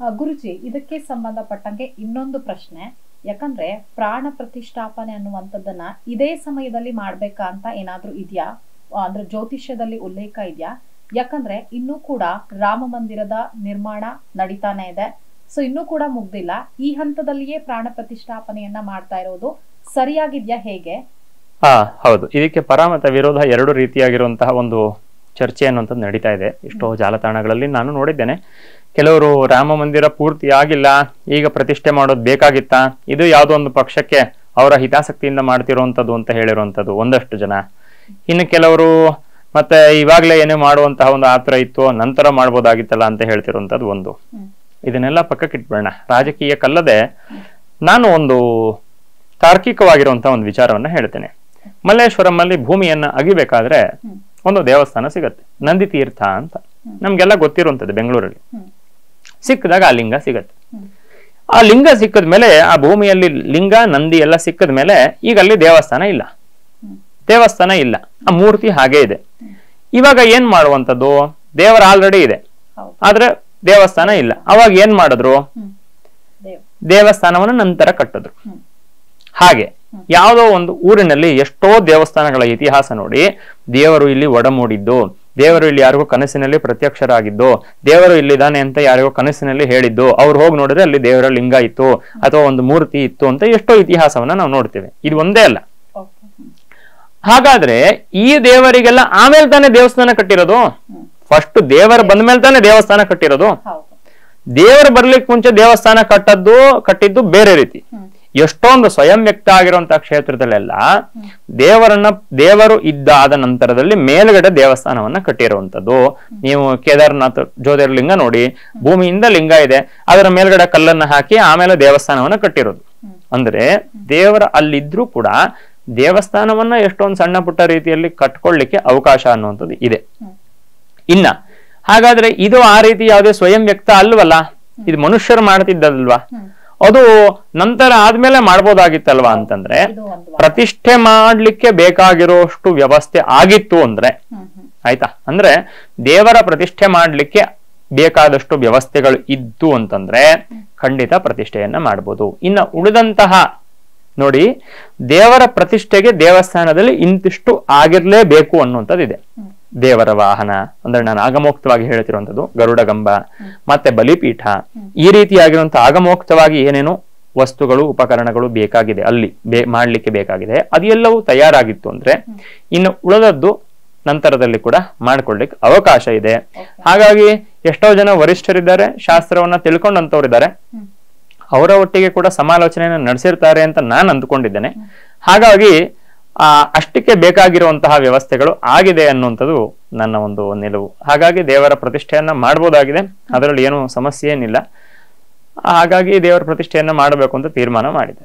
ಗುರುಜಿ, ಇದಕ್ಕೆ ಸಂಬಂಧಪಟ್ಟಂಗೆ ಇನ್ನೊಂದು ಪ್ರಶ್ನೆ. ಯಾಕಂದ್ರೆ ಪ್ರಾಣ ಪ್ರತಿಷ್ಠಾಪನೆ ಅನ್ನುವಂಥದ್ದನ್ನ ಇದೇ ಸಮಯದಲ್ಲಿ ಮಾಡ್ಬೇಕಾ ಅಂತ ಏನಾದ್ರೂ ಇದೆಯಾ? ಅಂದ್ರೆ ಜ್ಯೋತಿಷ್ಯದಲ್ಲಿ ಉಲ್ಲೇಖ ಇದೆಯಾ? ಯಾಕಂದ್ರೆ ಇನ್ನೂ ಕೂಡ ರಾಮ ಮಂದಿರದ ನಿರ್ಮಾಣ ನಡೀತಾನೆ ಇದೆ. ಸೊ ಇನ್ನೂ ಕೂಡ ಮುಗ್ದಿಲ್ಲ. ಈ ಹಂತದಲ್ಲಿಯೇ ಪ್ರಾಣ ಪ್ರತಿಷ್ಠಾಪನೆಯನ್ನ ಮಾಡ್ತಾ ಇರೋದು ಸರಿಯಾಗಿದ್ಯಾ ಹೇಗೆ? ಹಾ ಹೌದು. ಇದಕ್ಕೆ ಪರಮತ ವಿರೋಧ ಎರಡು ರೀತಿಯಾಗಿರುವಂತಹ ಒಂದು ಚರ್ಚೆ ಅನ್ನುವಂಥದ್ದು ನಡೀತಾ ಇದೆ. ಎಷ್ಟೋ ಜಾಲತಾಣಗಳಲ್ಲಿ ನಾನು ನೋಡಿದ್ದೇನೆ. ಕೆಲವರು ರಾಮ ಮಂದಿರ ಪೂರ್ತಿ ಆಗಿಲ್ಲ ಈಗ ಪ್ರತಿಷ್ಠೆ ಮಾಡೋದು ಬೇಕಾಗಿತ್ತಾ? ಇದು ಯಾವುದೋ ಒಂದು ಪಕ್ಷಕ್ಕೆ ಅವರ ಹಿತಾಸಕ್ತಿಯಿಂದ ಮಾಡ್ತಿರುವಂಥದ್ದು ಅಂತ ಹೇಳಿರುವಂಥದ್ದು ಒಂದಷ್ಟು ಜನ. ಇನ್ನು ಕೆಲವರು ಮತ್ತೆ ಇವಾಗಲೇ ಏನೇ ಮಾಡುವಂತಹ ಒಂದು ಆತರ ಇತ್ತು ನಂತರ ಮಾಡ್ಬೋದಾಗಿತ್ತಲ್ಲ ಅಂತ ಹೇಳ್ತಿರುವಂಥದ್ದು ಒಂದು. ಇದನ್ನೆಲ್ಲ ಪಕ್ಕಕ್ಕೆ ಇಟ್ಬೇಡ ರಾಜಕೀಯಕ್ಕಲ್ಲದೆ ನಾನು ಒಂದು ತಾರ್ಕಿಕವಾಗಿರುವಂತಹ ಒಂದು ವಿಚಾರವನ್ನ ಹೇಳ್ತೇನೆ. ಮಲ್ಲೇಶ್ವರಂ ಅಲ್ಲಿ ಭೂಮಿಯನ್ನ ಅಗಿಬೇಕಾದ್ರೆ. ಒಂದು ದೇವಸ್ಥಾನ ಸಿಗತ್ತೆ. ನಂದಿ ತೀರ್ಥ ಅಂತ. ನಮ್ಗೆಲ್ಲ ಗೊತ್ತಿರುವಂತದ್ದು ಬೆಂಗಳೂರಲ್ಲಿ. ಸಿಕ್ಕಿದಾಗ ಆ ಲಿಂಗ ಸಿಗತ್ತೆ. ಆ ಲಿಂಗ ಸಿಕ್ಕದ ಮೇಲೆ ಆ ಭೂಮಿಯಲ್ಲಿ ಲಿಂಗ ನಂದಿ ಎಲ್ಲ ಸಿಕ್ಕದ ಮೇಲೆ ಈಗ ಅಲ್ಲಿ ದೇವಸ್ಥಾನ ಇಲ್ಲ. ದೇವಸ್ಥಾನ ಇಲ್ಲ. ಆ ಮೂರ್ತಿ ಹಾಗೆ ಇದೆ. ಇವಾಗ ಏನ್ ಮಾಡುವಂತದ್ದು ದೇವರ ಆಲ್ರೆಡಿ ಇದೆ. ಆದ್ರೆ ದೇವಸ್ಥಾನ ಇಲ್ಲ. ಅವಾಗ ಏನ್ ಮಾಡಿದ್ರು? ದೇವಸ್ಥಾನವನ್ನು ನಂತರ ಕಟ್ಟಿದ್ರು. ಹಾಗೆ. ಯಾವುದೋ ಒಂದು ಊರಿನಲ್ಲಿ ಎಷ್ಟೋ ದೇವಸ್ಥಾನಗಳ ಇತಿಹಾಸ ನೋಡಿ ದೇವರು ಇಲ್ಲಿ ಒಡಮೂಡಿದ್ದು ದೇವರು ಇಲ್ಲಿ ಯಾರಿಗೂ ಕನಸಿನಲ್ಲಿ ಪ್ರತ್ಯಕ್ಷರಾಗಿದ್ದು ದೇವರು ಇಲ್ಲಿದ್ದಾನೆ ಅಂತ ಯಾರಿಗೋ ಕನಸಿನಲ್ಲಿ ಹೇಳಿದ್ದು ಅವ್ರು ಹೋಗಿ ನೋಡಿದ್ರೆ ಅಲ್ಲಿ ದೇವರ ಲಿಂಗ ಇತ್ತು ಅಥವಾ ಒಂದು ಮೂರ್ತಿ ಇತ್ತು ಅಂತ ಎಷ್ಟೋ ಇತಿಹಾಸವನ್ನ ನಾವು ನೋಡ್ತೇವೆ. ಇದು ಒಂದೇ ಅಲ್ಲ. ಹಾಗಾದ್ರೆ ಈ ದೇವರಿಗೆಲ್ಲ ಆಮೇಲೆ ತಾನೇ ದೇವಸ್ಥಾನ ಕಟ್ಟಿರೋದು? ಫಸ್ಟ್ ದೇವರ ಬಂದ ಮೇಲೆ ತಾನೇ ದೇವಸ್ಥಾನ ಕಟ್ಟಿರೋದು? ದೇವರು ಬರ್ಲಿಕ್ಕೆ ಮುಂಚೆ ದೇವಸ್ಥಾನ ಕಟ್ಟದ್ದು ಕಟ್ಟಿದ್ದು ಬೇರೆ ರೀತಿ. ಎಷ್ಟೊಂದು ಸ್ವಯಂ ವ್ಯಕ್ತ ಆಗಿರುವಂತಹ ಕ್ಷೇತ್ರದಲ್ಲೆಲ್ಲ ದೇವರನ್ನ, ದೇವರು ಇದ್ದಾದ ನಂತರದಲ್ಲಿ ಮೇಲ್ಗಡೆ ದೇವಸ್ಥಾನವನ್ನ ಕಟ್ಟಿರುವಂತದ್ದು ನೀವು ಕೇದಾರನಾಥ ಜ್ಯೋತಿರ್ಲಿಂಗ ನೋಡಿ, ಭೂಮಿಯಿಂದ ಲಿಂಗ ಇದೆ, ಅದರ ಮೇಲ್ಗಡೆ ಕಲ್ಲನ್ನ ಹಾಕಿ ಆಮೇಲೆ ದೇವಸ್ಥಾನವನ್ನ ಕಟ್ಟಿರೋದು. ಅಂದ್ರೆ ದೇವರ ಅಲ್ಲಿದ್ರೂ ಕೂಡ ದೇವಸ್ಥಾನವನ್ನ ಎಷ್ಟೊಂದು ಸಣ್ಣ ಪುಟ್ಟ ರೀತಿಯಲ್ಲಿ ಕಟ್ಕೊಳ್ಳಿಕ್ಕೆ ಅವಕಾಶ ಅನ್ನುವಂಥದ್ದು ಇದೆ. ಇನ್ನ, ಹಾಗಾದ್ರೆ ಇದು ಆ ರೀತಿ ಯಾವುದೇ ಸ್ವಯಂ ವ್ಯಕ್ತ ಅಲ್ವಲ್ಲ? ಇದು ಮನುಷ್ಯರು ಮಾಡ್ತಿದ್ದಲ್ವಾ ಅದು ನಂತರ ಆದ್ಮೇಲೆ ಮಾಡ್ಬೋದಾಗಿತ್ತಲ್ವಾ ಅಂತಂದ್ರೆ. ಪ್ರತಿಷ್ಠೆ ಮಾಡ್ಲಿಕ್ಕೆ ಬೇಕಾಗಿರೋಷ್ಟು ವ್ಯವಸ್ಥೆ ಆಗಿತ್ತು ಅಂದ್ರೆ ಆಯ್ತಾ? ಅಂದ್ರೆ ದೇವರ ಪ್ರತಿಷ್ಠೆ ಮಾಡ್ಲಿಕ್ಕೆ ಬೇಕಾದಷ್ಟು ವ್ಯವಸ್ಥೆಗಳು ಇದ್ದು ಅಂತಂದ್ರೆ ಖಂಡಿತ ಪ್ರತಿಷ್ಠೆಯನ್ನ ಮಾಡ್ಬೋದು. ಇನ್ನು ಉಳಿದಂತಹ ನೋಡಿ ದೇವರ ಪ್ರತಿಷ್ಠೆಗೆ ದೇವಸ್ಥಾನದಲ್ಲಿ ಇಂತಿಷ್ಟು ಆಗಿರ್ಲೇಬೇಕು ಅನ್ನುವಂಥದ್ದಿದೆ. ದೇವರ ವಾಹನ ಅಂದ್ರೆ ನಾನು ಆಗಮೋಕ್ತವಾಗಿ ಹೇಳ್ತಿರುವಂತದ್ದು ಗರುಡ ಗಂಬ ಮತ್ತೆ ಬಲಿಪೀಠ. ಈ ರೀತಿಯಾಗಿರುವಂತಹ ಆಗಮೋಕ್ತವಾಗಿ ಏನೇನು ವಸ್ತುಗಳು ಉಪಕರಣಗಳು ಬೇಕಾಗಿದೆ ಅಲ್ಲಿ ಬೇ ಮಾಡ್ಲಿಕ್ಕೆ ಬೇಕಾಗಿದೆ ಅದೆಲ್ಲವೂ ತಯಾರಾಗಿತ್ತು ಅಂದ್ರೆ ಇನ್ನು ಉಳಿದದ್ದು ನಂತರದಲ್ಲಿ ಕೂಡ ಮಾಡ್ಕೊಳ್ಲಿಕ್ಕೆ ಅವಕಾಶ ಇದೆ. ಹಾಗಾಗಿ ಎಷ್ಟೋ ಜನ ವರಿಷ್ಠರಿದ್ದಾರೆ ಶಾಸ್ತ್ರವನ್ನ ತಿಳ್ಕೊಂಡಂತವ್ರಿದ್ದಾರೆ. ಅವರ ಒಟ್ಟಿಗೆ ಕೂಡ ಸಮಾಲೋಚನೆಯನ್ನು ನಡೆಸಿರ್ತಾರೆ ಅಂತ ನಾನು ಅಂದ್ಕೊಂಡಿದ್ದೇನೆ. ಹಾಗಾಗಿ ಆ ಅಷ್ಟಕ್ಕೆ ಬೇಕಾಗಿರುವಂತಹ ವ್ಯವಸ್ಥೆಗಳು ಆಗಿದೆ ಅನ್ನುವಂಥದ್ದು ನನ್ನ ಒಂದು ನಿಲುವು. ಹಾಗಾಗಿ ದೇವರ ಪ್ರತಿಷ್ಠೆಯನ್ನ ಮಾಡ್ಬೋದಾಗಿದೆ. ಅದರಲ್ಲಿ ಏನು ಸಮಸ್ಯೆ ಏನಿಲ್ಲ. ಹಾಗಾಗಿ ದೇವರ ಪ್ರತಿಷ್ಠೆಯನ್ನ ಮಾಡಬೇಕು ಅಂತ ತೀರ್ಮಾನ ಮಾಡಿದ್ದಾರೆ.